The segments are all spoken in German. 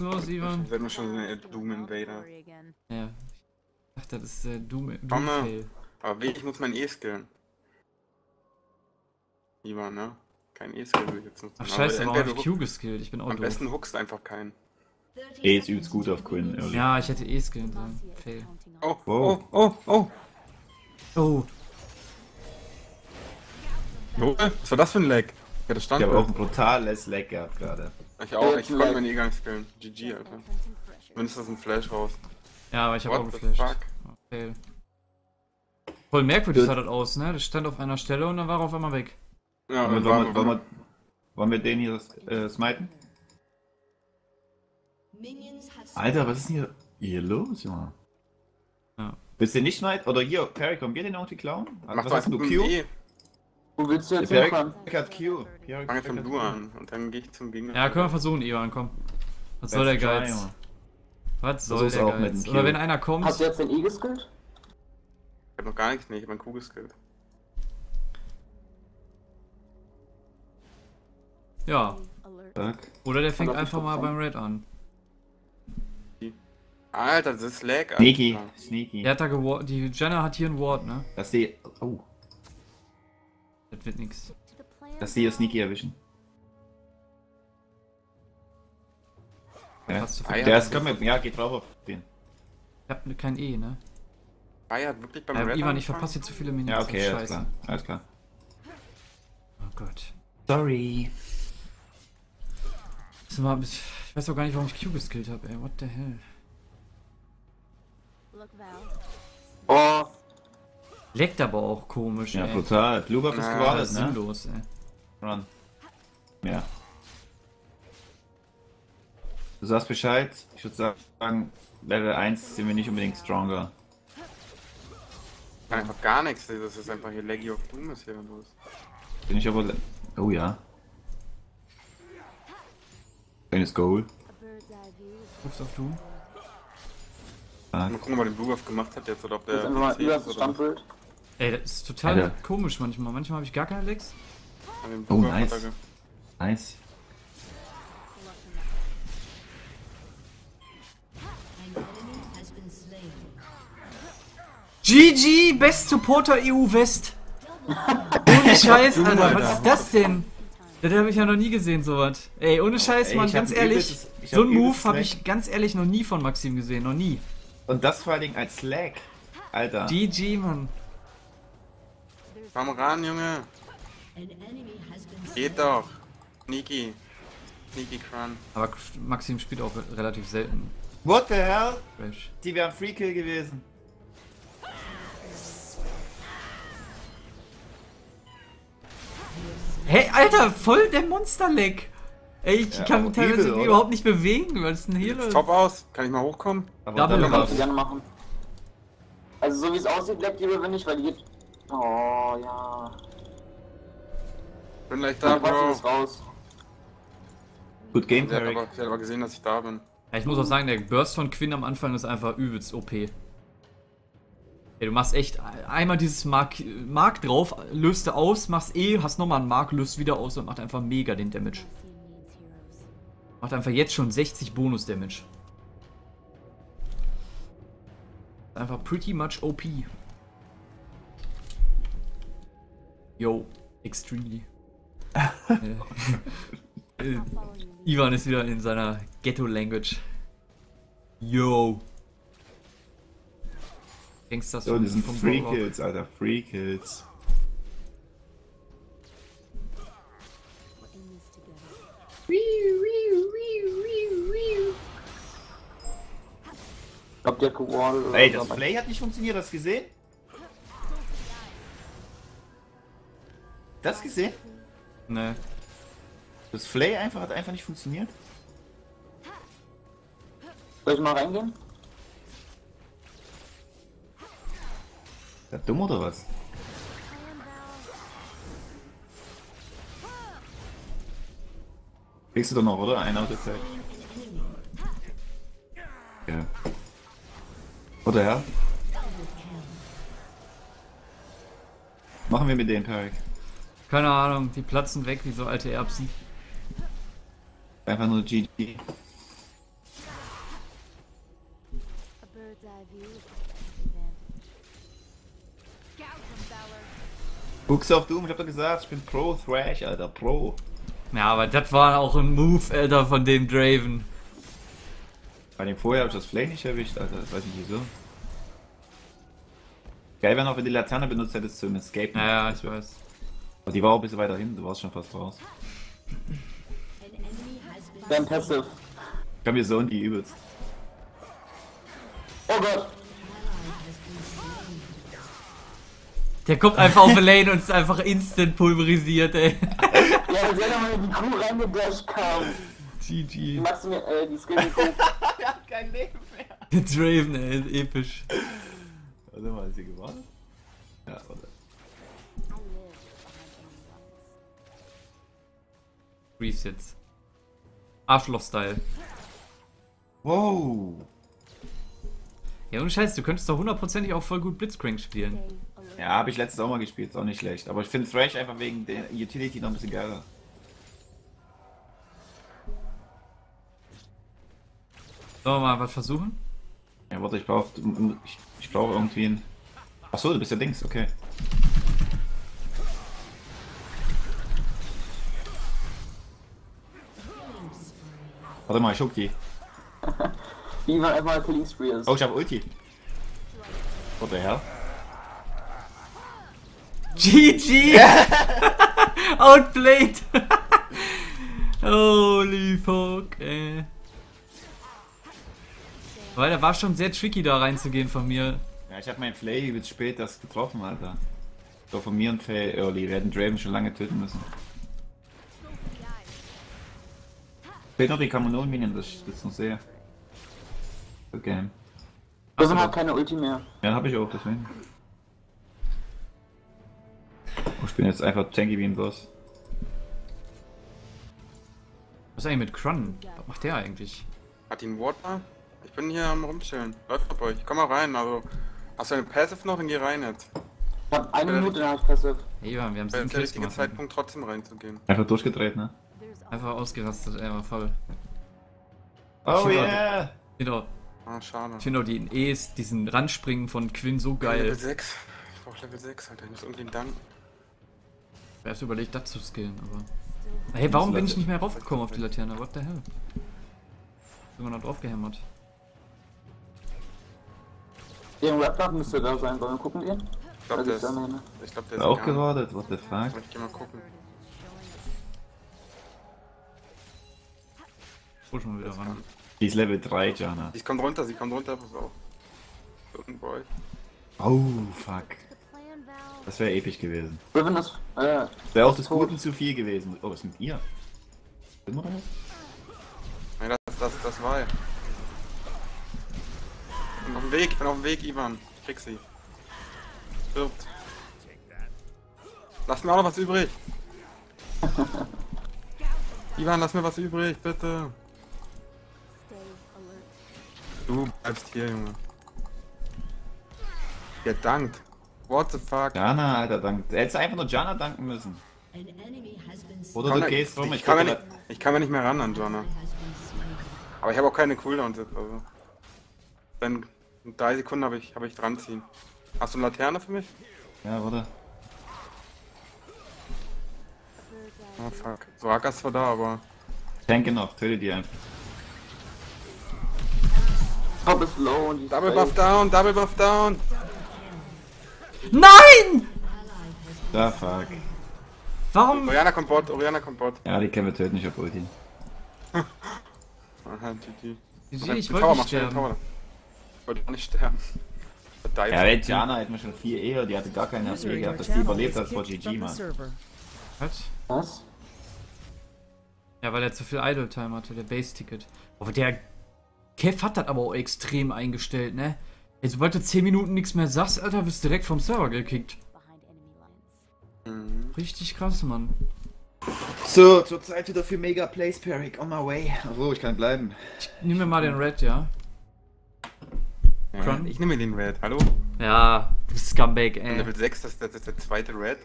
los, Ivan? Werden wir schon ein Doom Invader. Ja. Ach, das ist äh, Doom, mal. Fail. Aber ich muss mein E skillen. Ivan, ne? Kein E skill will ich jetzt nutzen. Ach Aber scheiße, hab ich Q geskillt? Ich bin auch Am doof. besten huckst einfach keinen. E ist übelst gut auf Quinn. early. Ja, ich hätte eh skillen sollen. Fail. Oh, oh, oh, oh. Oh, Junge, Was war das für ein Lag? Ja, das Ich stand habe da. auch ein brutales Lag gehabt gerade. Ich auch, ich konnte meinen E-Gang skillen. GG, Alter. Mindestens ein Flash raus. ja, aber ich habe auch the geflasht. fuck? Fail. Voll merkwürdig Gut. sah das aus, ne? Das stand auf einer Stelle und dann war er auf einmal weg. Ja, wir, wollen, wir, wollen, wir, wollen wir den hier äh, smiten? Alter, was ist denn hier, hier los, Junge? Ja. Willst du den nicht smiten? Oder hier, Perry, komm, wir den irgendwie klauen? Mach was doch hast du, ein Q? E. Wo willst du jetzt Perry hinfahren? hat Q. Perry Fang einfach hat ein Q. Du an und dann gehe ich zum Gegner. Ja, können wir versuchen, Ivan, komm. Was soll der try, Geiz? Was soll der Geiz? Oder wenn einer kommt. Hast du jetzt den E geskillt? Ich hab noch gar nichts, ne? Ich hab meinen Q geskillt. Ja. Fuck. Oder der fängt einfach mal beim Red an. Alter, das ist Lag, Alter. Sneaky, sneaky. Der hat da gewart. Die Jenna hat hier ein Ward, ne? Dass die, oh, Das wird nix. dass die hier sneaky erwischen. Ja. Hast du Ah, ja. Der ist, komm, ja, geht drauf auf den. Ich hab kein E, ne? Bayern wirklich beim Ja, Red Ivan, ich verpasse hier zu viele Minuten. Ja, okay, alles klar, alles klar. Oh Gott. Sorry. Ich weiß auch gar nicht, warum ich Q geskillt habe, ey. What the hell? Oh, Leckt aber auch komisch, Ja, ey. brutal. Blue Buff ist Na, gewartet, ne? sinnlos, ey. Run. Ja. Du sagst Bescheid. Ich würde sagen, Level 1 sind wir nicht unbedingt stronger. Kann einfach gar nichts, das ist einfach hier Leggy of Doom ist hier los. Bin ich aber. Oh ja. Schönes Goal. Rufst auf du? Fuck. Mal gucken, was den Blue Buff gemacht hat jetzt oder ob der einfach mal über das Standbild. Ey, das ist total Alter. komisch manchmal. Manchmal habe ich gar keine Lecks. Oh, nice. Nice. GG, Best Supporter EU West. Ohne Scheiß, Alter, was ist das denn? Das habe ich ja noch nie gesehen, sowas. Ey, ohne Scheiß, Ey, Mann, ganz ehrlich. ich So ein Move habe ich ganz ehrlich noch nie von Maxim gesehen, noch nie. Und das vor allen Dingen als Slag. Alter. GG, Mann. Komm ran, Junge. Geht doch. Sneaky. Sneaky Crun. Aber Maxim spielt auch relativ selten What the hell? Crash. Die wären Free Kill gewesen. Hey, Alter, voll der Monster-Leck. Ey, ich Ja, kann mich teilweise übel, überhaupt nicht bewegen. Was ist denn hier los? top aus. Kann ich mal hochkommen? Aber Double Double Kannst du gerne machen. Also so wie es aussieht, bleibt die wir nicht, weil die geht... Oh, ja. Bin gleich da, Bro. ist raus. Good Game, Sie hat, aber, hat aber gesehen, dass ich da bin. Ja, ich muss auch sagen, der Burst von Quinn am Anfang ist einfach übelst OP. Ey, du machst echt einmal dieses Mark, Mark drauf, löst du aus, machst E, hast nochmal einen Mark, löst wieder aus und macht einfach mega den Damage. Macht einfach jetzt schon 60 Bonus-Damage. Einfach pretty much OP. Yo, extremely. äh, Ivan ist wieder in seiner Ghetto-Language. Yo. Gangsters So, die sind vom Free Rock. Kills, Alter. Free Kills. Ich glaub, der hat gewartet Ey, das Play hat nicht funktioniert, hast du gesehen? Das gesehen? Ne. Das Flay einfach hat einfach nicht funktioniert. Soll ich mal reingehen? Ist das dumm oder was? Kriegst du doch noch, oder? Eine Auto Zeit. Ja. Oder ja? Machen wir mit denen, Perk. Keine Ahnung, die platzen weg wie so alte Erbsen. Einfach nur GG. bird's eye view is the advantage. Scout from Valor. Guck's auf Doom, ich hab doch gesagt, ich bin pro Thrash, Alter, pro. Ja, aber das war auch ein Move, Alter, von dem Draven. Bei dem vorher hab ich das Flame nicht erwischt, Alter, das weiß ich wieso. Geil wäre noch, wenn die Laterne benutzt hättest zum Escape. Ja, ja, ich weiß. Aber die war auch ein bisschen weiter hinten, du warst schon fast raus. Dein Passive. Ich hab mir so die übelst. Oh Gott. Der kommt einfach auf die Lane und ist einfach instant pulverisiert, ey. Ja, das wäre mal die Kuh reingedasht kam. GG. machst du mir, äh, die Skill Kuh. Der Draven, ey, ist episch. Freeze jetzt. Arschloch-Style. Wow! Ja, und Scheiß, du könntest doch hundertprozentig auch voll gut Blitzcrank spielen. Ja, habe ich letztes auch mal gespielt, ist auch nicht schlecht. Aber ich finde Thrash einfach wegen der Utility noch ein bisschen geiler. Sollen wir mal was versuchen? Ja, warte, ich brauche ich, ich brauch irgendwie ein. Achso, du bist ja Dings, okay. Warte mal, ich hook die. Wie man einfach Killing Spree ist. Oh, ich hab Ulti. What the hell? GG! Outplayed! Holy fuck, ey. Weil der war schon sehr tricky da reinzugehen von mir. Ja, ich hab meinen Flay jetzt spät das getroffen, Alter. So von mir und Faye early. Wir hätten Draven schon lange töten müssen. Noch die Kanonen-Minion, das ich jetzt noch sehe. Okay. Riven hat keine Ulti mehr. Ja, hab ich auch, deswegen. Oh, ich bin jetzt einfach tanky wie ein Boss. Was ist eigentlich mit Crun? Was macht der eigentlich? Hat die einen Water? Ich bin hier am rumchillen. Läuft bei euch. Komm mal rein, also. Hast du eine Passive noch? Dann geh rein jetzt. Ich hab eine Minute, ich Passive. Hey, Ivan, wir haben sieben jetzt der Kills richtige gemacht. Zeitpunkt, trotzdem reinzugehen. Einfach durchgedreht, ne? Einfach ausgerastet, ey, war voll. Oh yeah! Genau. Ah, schade. Ich finde auch die E's, diesen Randspringen von Quinn so Level geil. 6. Ich brauch Level 6, Alter. Ich muss irgendwie danken. Ich hab erst überlegt, das zu skillen, aber. Hey, warum bin ich nicht mehr raufgekommen auf die Laterne? What the hell? Sind wir noch draufgehämmert? Den Raptor müsste da sein. Wollen wir gucken gehen? Ich glaube, der ist. Ich glaube, der ist. Auch gewartet, what the fuck? Ich geh mal gucken. Push mal wieder ran. Die ist Level 3, Jana. Sie kommt runter, sie kommt runter, pass auf. Oh, fuck. Das wäre episch gewesen. Riven ist, äh, Wäre auch des tot. Guten zu viel gewesen. Oh, was ist mit ihr? Sind wir da jetzt? Nein, das, das, das war er. Ich bin auf dem Weg, ich bin auf dem Weg, Ivan. Ich krieg sie. Stirbt. Lass mir auch noch was übrig. Ivan, lass mir was übrig, bitte. Du bleibst hier, Junge. Ja, dankt. What the fuck? Jana, Alter, dank. Du hättest einfach nur Jana danken müssen. Oder du ich, gehst rum, ich, ich kann mir nicht, ich kann mir nicht mehr ran an Jonna. Aber ich habe auch keine Cooldowns jetzt, also. Dann in drei Sekunden habe ich, hab ich dran ziehen. Hast du eine Laterne für mich? Ja, warte. Oh fuck. Soraka ist zwar da, aber. Tanke noch, töte die einfach. Top ist low und Double. Buff down, Double Buff down! Nein! Da, fuck. Warum? Oriana kommt Bot, Oriana kommt Bot. Ja, die können wir töten, ich hab Ulti. Aha, GG. Ich Die wollte nicht sterben. Tower. Ich wollte auch nicht sterben. Ja, wenn Jana hätten wir schon vier eher, die hatte gar keine HP gehabt, dass die überlebt is hat vor GG, Mann. Was? Was? Ja, weil er zu viel Idle-Time hatte, der Base-Ticket. Aber der Kev hat das aber auch extrem eingestellt, ne? Ey, sobald du 10 Minuten nichts mehr sagst, Alter, wirst du direkt vom Server gekickt. Mhm. Richtig krass, Mann. So, zur Zeit wieder für Mega Place Peric on my way. Oh, ich kann bleiben. Nimm mir mal den Red, ja? Ja, ich nehme den Red, hallo? Ja, du Scumbag, ey. Level 6, das, das ist der zweite Red.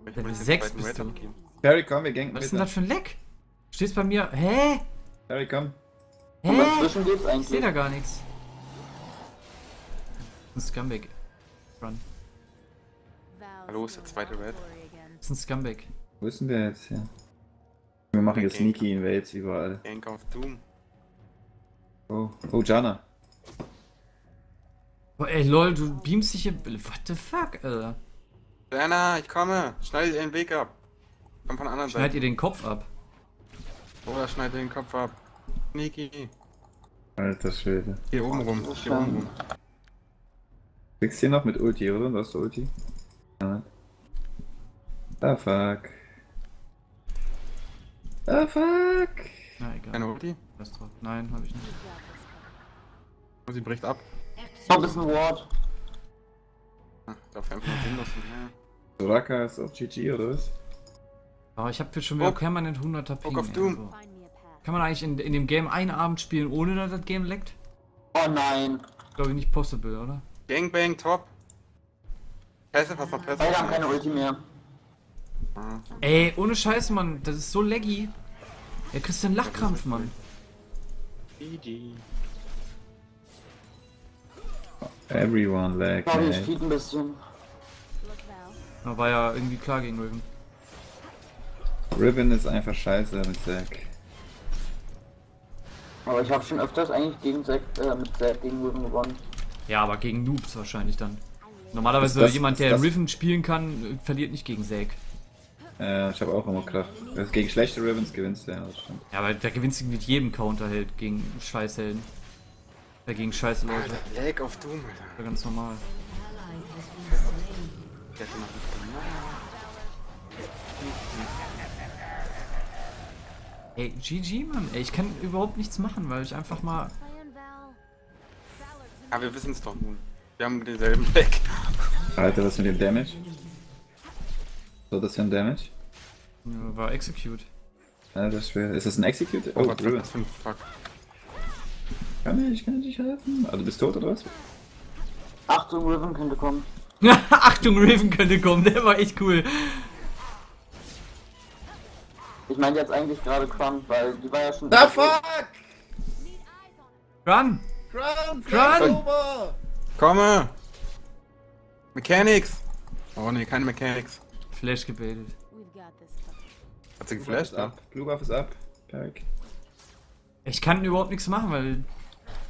Ich Level will den 6 zweiten bist Red du. Peric, komm, wir ganken Was ist denn das für ein Leck? Du stehst bei mir. Hä? Peric, komm. Und Hä? dazwischen geht's Ich seh eigentlich. da gar nichts. ein Scumbag. Run. Hallo, ist der zweite Red? Das ist ein Scumbag. Wo ist denn der jetzt hier? Wir machen jetzt. Sneaky Invades überall. Gank of Doom. Oh, oh, Jana. Boah, ey, lol, du beamst dich hier. What the fuck, Alter? Diana, ich komme. Schneide dir den Weg ab. Komm von der anderen Schneid Seite. ihr den Kopf ab. Oder schneid dir den Kopf ab. Niki. Alter Schwede. Hier oben rum. Hier oben rum. Kriegst du hier noch mit Ulti, oder? Du hast du Ulti? Ja. Ah, fuck. Ah, fuck. Na egal. Keine Ulti? Drauf. Nein, hab ich nicht. Und sie bricht ab. Noch ist ein Ward. Dafür einfach nur sinnlos. Ja. Soraka ist auf GG, oder was? Aber ich hab jetzt schon wieder Book- permanent 100er Ping. Book of Doom. so. Kann man eigentlich in, in dem Game einen Abend spielen, ohne dass das Game leckt? Oh nein. Glaube ich nicht possible, oder? Gangbang, top. Passive, hast noch Passive? Beide haben keine Ulti mehr. Ey, ohne Scheiß, Mann, das ist so laggy. Ja, kriegst du einen Lachkrampf, Mann. Everyone lag, Sorry, ich feed ein bisschen. Da war ja irgendwie klar gegen Riven. Ribbon ist einfach scheiße mit Zack. Aber ich habe schon öfters eigentlich gegen Zack, äh, mit Zack gegen Riven gewonnen. Ja, aber gegen Noobs wahrscheinlich dann. Normalerweise das- jemand, der das- Riven spielen kann, verliert nicht gegen Zack. Äh, ich habe auch immer gedacht. Du gegen schlechte Ribbons gewinnst, ja, das stimmt. Ja, aber da gewinnst du mit jedem Counterheld gegen Scheißhelden. Äh, gegen scheiß Leute. Lag of Doom, Alter. Ja, ganz normal. Ey, GG, Mann. Ey, ich kann überhaupt nichts machen, weil ich einfach mal. Ah, wir wissen es doch nun. Wir haben denselben Lag. Alter, was mit dem Damage? So, das für ein Damage? Ja, war Execute. Alter, schwer. Ist das ein Execute? Oh, Oh, was Ribbon. das für ein Fuck? Kann ich, kann ich helfen? Also, du bist tot oder was? Achtung, Riven könnte kommen. Achtung, Riven könnte kommen, der war echt cool. Ich meine jetzt eigentlich gerade Crumb, weil die war ja schon. Ah, fuck! Run! Crown! Run! Komme! Mechanics! Oh ne, keine Mechanics. Flash gebaitet. Hat sie geflasht? ab. Blue Buff ist ab. Perk. Ich kann überhaupt nichts machen, weil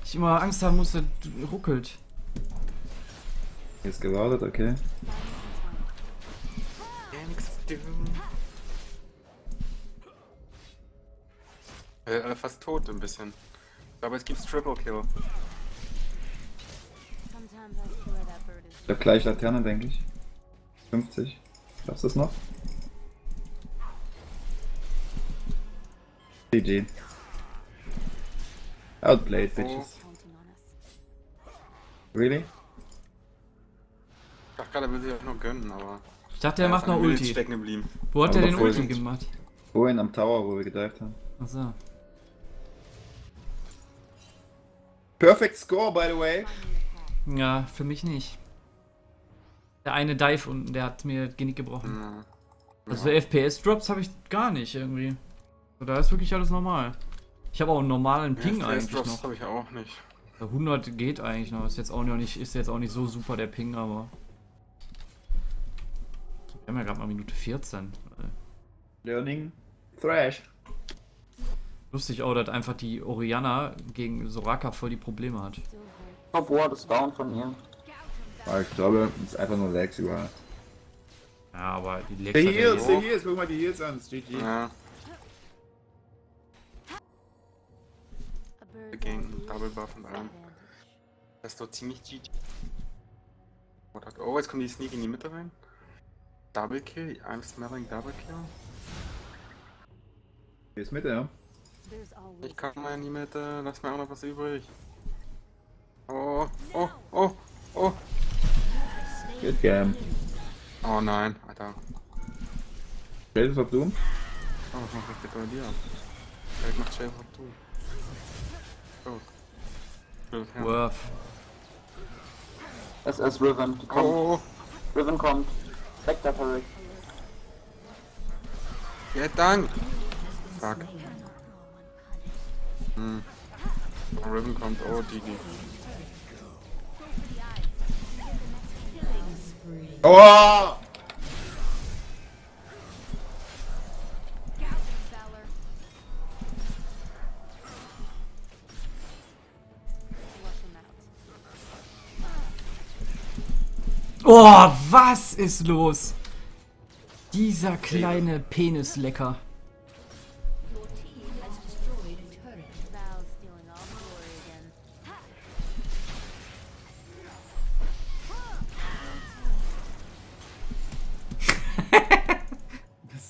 ich immer Angst haben muss, dass ruckelt. Ist gewartet, okay. Mechanics of Doom. Äh, alle fast tot ein bisschen. Aber es gibt Triple Kill. Ich hab gleich Laterne, denke ich. 50. Schaffst du es noch? GG. Outplayed, bitches. Really? Ich dachte gerade, er will sich auch noch gönnen, aber. Ich dachte, er ist macht noch Ulti. stecken geblieben. Wo hat er den Ulti gemacht? Vorhin am Tower, wo wir gedived haben. Achso. Perfect score, by the way. Ja, für mich nicht. Der eine Dive unten, der hat mir Genick gebrochen. Ja. Also für FPS-Drops habe ich gar nicht irgendwie. So, da ist wirklich alles normal. Ich habe auch einen normalen Ping Ja, eigentlich Drops noch. habe ich auch nicht. 100 geht eigentlich noch. Ist jetzt auch noch nicht, ist jetzt auch nicht so super der Ping, aber. Wir haben ja gerade mal Minute 14. Learning. Thrash. Lustig auch, dass einfach die Oriana gegen Soraka voll die Probleme hat. Top Ward ist down von ihr. Ah, ich glaube, es ist einfach nur Lags überall. Ja, aber die legt Der Heals, der Heals, guck mal die Heals an, GG. Ja, gegen Double Buff und allem. Das ist doch ziemlich GG. Oh, jetzt kommt die Sneak in die Mitte rein. Double Kill, I'm smelling Double Kill. Hier ist Mitte, ja? Ich komme mal in die Mitte, lass mir auch noch was übrig. Oh, oh, oh, oh. Good game. Oh nein, Alter. Shades of Doom? Oh, was macht das bei dir? Vielleicht macht Shave of Doom. Oh. Worth. Es ist Riven. Die kommt. Oh, Riven kommt. Spectre Turret. ja, dank. Fuck. Hm. Riven kommt, oh, GG. Oh! Oh, was ist los? Dieser kleine Penislecker.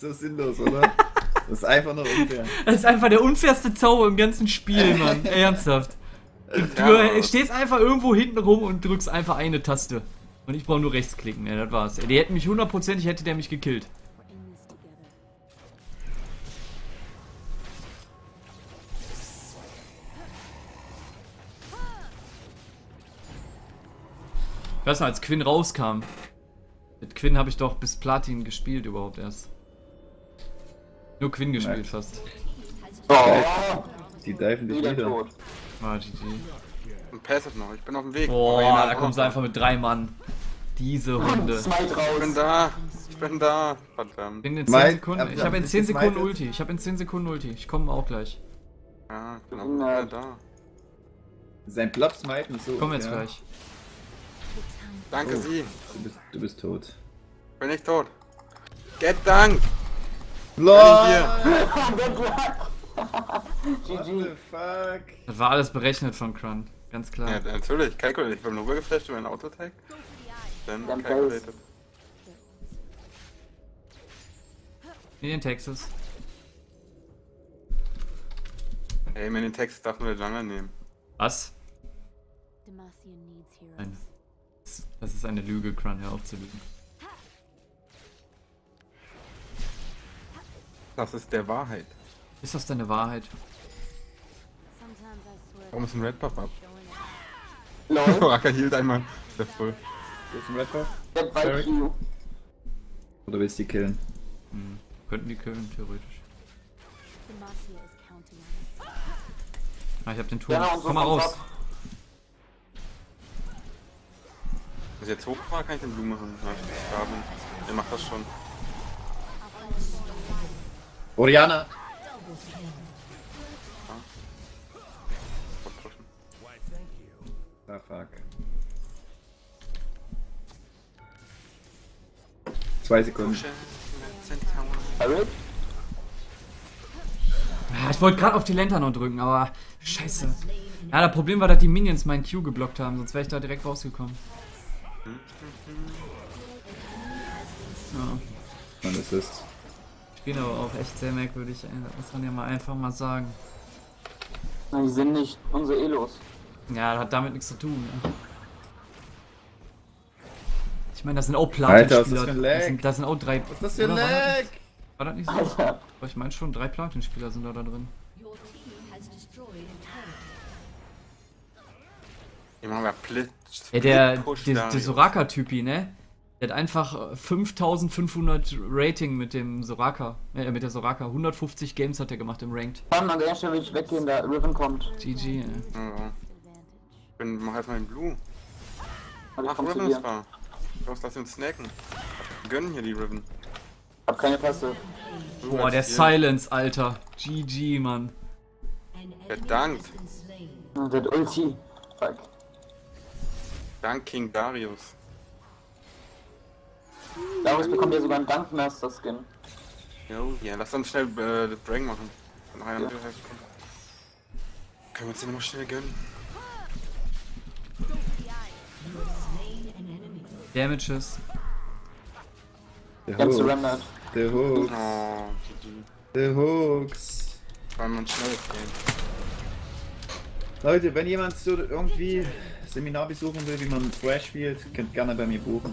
Ist so sinnlos, oder? Das ist einfach nur unfair. Das ist einfach der unfairste Zauber im ganzen Spiel, Mann. Ernsthaft. Du stehst einfach irgendwo hinten rum und drückst einfach eine Taste. Und ich brauche nur rechtsklicken, ja, das war's. Die hätten mich hundertprozentig, hätte der mich gekillt. Ich weiß noch, als Quinn rauskam. Mit Quinn habe ich doch bis Platin gespielt überhaupt erst. Nur Quinn gespielt Nein. fast. Oh, Die diven dich wieder tot. Ah, GG. Und Passive noch, ich bin auf dem Weg. Boah, jemand da kommen sie noch. einfach mit drei Mann. Diese Hunde. Smite Ich bin da, ich bin da. Verdammt. Bin in 10 Mein- Sekunden. Ich habe in ist 10 das Sekunden Ulti. Ich habe in 10 Sekunden Ulti. Ich komme auch gleich. Ja, ich bin auch Na. da. Sein Blob smiten ist so. Komm jetzt ja. gleich. Danke Oh. Sie. Du bist, du bist tot. Bin ich tot. Get dank! GG. fuck? Das war alles berechnet von Krun. Ganz klar. Ja, natürlich, calculate. Ich bin nur geflasht über einen Autotag. Dann Dann calculated. Nee, in Texas. Ey, mir den Text darf nur der Jungle nehmen. Was? Demacian needs heroes. Nein. Das ist eine Lüge, Krun, hör auf zu lügen. Das ist der Wahrheit. Ist das deine Wahrheit? Sometimes I swear Warum ist ein Red Buff ab? Lol. Acker hielt einmal. Ist der voll. Ist ein Red Buff? Get by Q. Oder willst du die killen? Hm. Könnten die killen, theoretisch. Ah, ich hab den Turm. Ja, Komm mal raus. Wenn ich jetzt hoch war, kann ich den Blumen machen. Ja. Der macht das schon. Oriana! Ah, fuck. Zwei Sekunden. Ah, ich wollte gerade auf die Lantern noch drücken, aber scheiße. Ja, das Problem war, dass die Minions meinen Q geblockt haben, sonst wäre ich da direkt rausgekommen. Ja, Man, ist. ich bin aber auch echt sehr merkwürdig, das muss man ja mal einfach mal sagen. Na, die sind nicht unsere Elos. Ja, das hat damit nichts zu tun. Ne? Ich meine, das sind auch Alter, was ist Platin-Spieler. das sind, das sind auch drei. Was ist das für ein Oder war das- Lag? War das nicht so? Alter. Aber ich meine schon, drei Platin-Spieler sind da, da drin. Ja, der, der, der. Soraka-Typi, ne? Der hat einfach äh, 5500 Rating mit dem Soraka. Äh, mit der Soraka. 150 Games hat er gemacht im Ranked. Komm, an der Stelle will ich weggehen, da Riven kommt. GG, ey. Ja, ich bin, mach erstmal den Blue. Ich Ach, Riven ist da. Los, lass uns snacken. Wir gönnen hier die Riven. Hab keine Pässe. Du Boah, der hier. Silence, Alter. GG, Mann. Verdammt. Und der hat Ulti. Fuck. Dank King Darius. Daraus bekommt ihr sogar einen Dankmaster-Skin. Jo, ja, lass uns schnell äh, das Drang machen. Nach einer Ja. Können wir uns den nochmal schnell gönnen? Damages. Der Ganz Hook. surrendered. Der Hook. Oh. Der Hooks. Vor allem ein schnelles Game. Leute, wenn jemand so irgendwie Seminar besuchen will, wie man Thrash spielt, könnt gerne bei mir buchen.